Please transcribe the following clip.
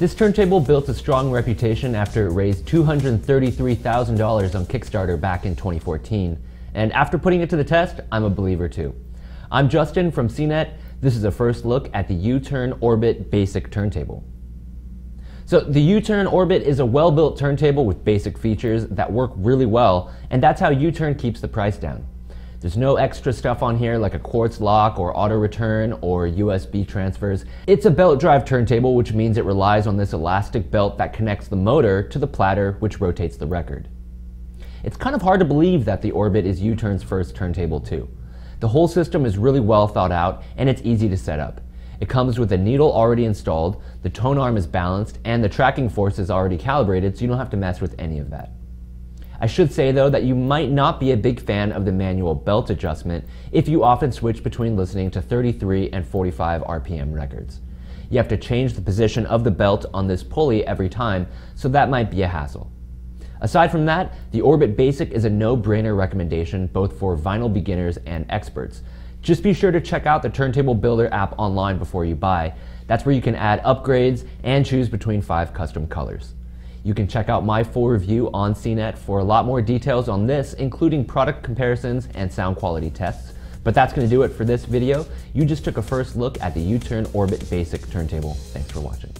This turntable built a strong reputation after it raised $233,000 on Kickstarter back in 2014. And after putting it to the test, I'm a believer too. I'm Justin from CNET. This is a first look at the U-Turn Orbit Basic Turntable. So the U-Turn Orbit is a well-built turntable with basic features that work really well, and that's how U-Turn keeps the price down. There's no extra stuff on here like a quartz lock or auto return or USB transfers. It's a belt drive turntable, which means it relies on this elastic belt that connects the motor to the platter, which rotates the record. It's kind of hard to believe that the Orbit is U-Turn's first turntable too. The whole system is really well thought out and it's easy to set up. It comes with a needle already installed, the tone arm is balanced, and the tracking force is already calibrated so you don't have to mess with any of that. I should say though that you might not be a big fan of the manual belt adjustment if you often switch between listening to 33 and 45 RPM records. You have to change the position of the belt on this pulley every time, so that might be a hassle. Aside from that, the Orbit Basic is a no-brainer recommendation both for vinyl beginners and experts. Just be sure to check out the Turntable Builder app online before you buy. That's where you can add upgrades and choose between five custom colors. You can check out my full review on CNET for a lot more details on this, including product comparisons and sound quality tests. But that's going to do it for this video. You just took a first look at the U-Turn Orbit Basic turntable. Thanks for watching.